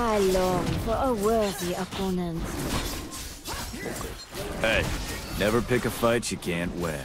I long for a worthy opponent. Hey, never pick a fight you can't win.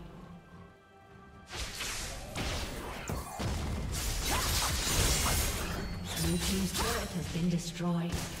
Destroyed.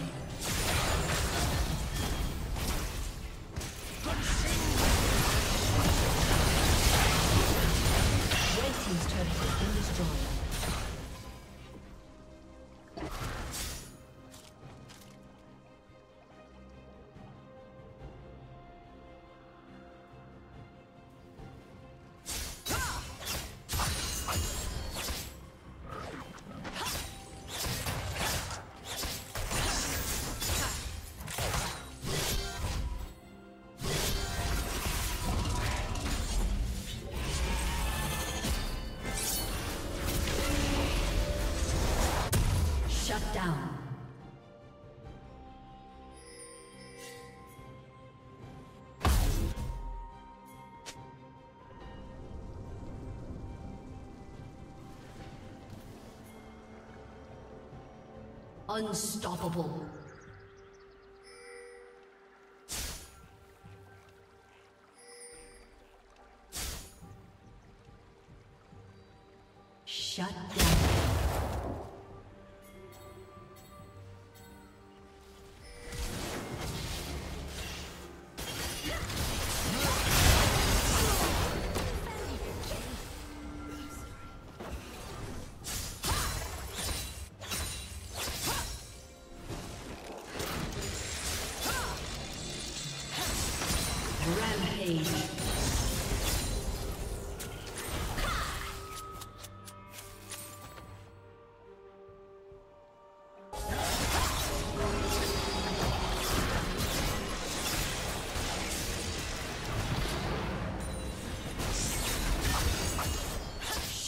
Unstoppable.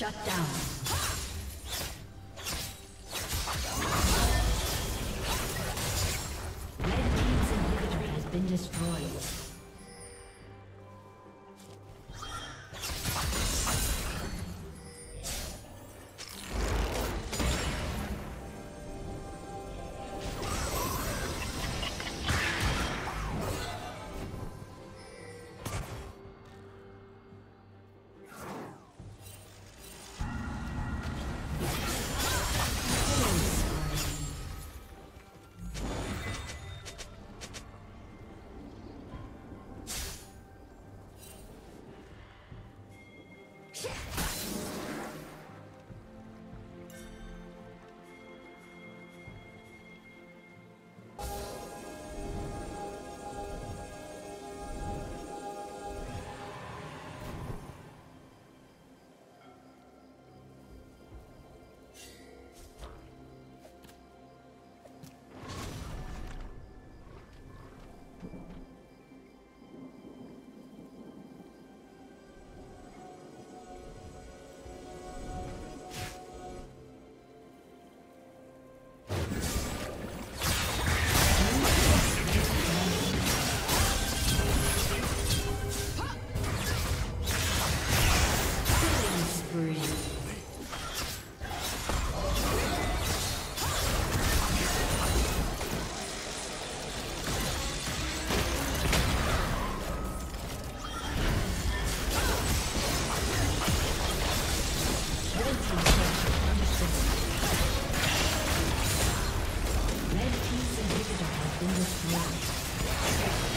Shut down. been destroyed.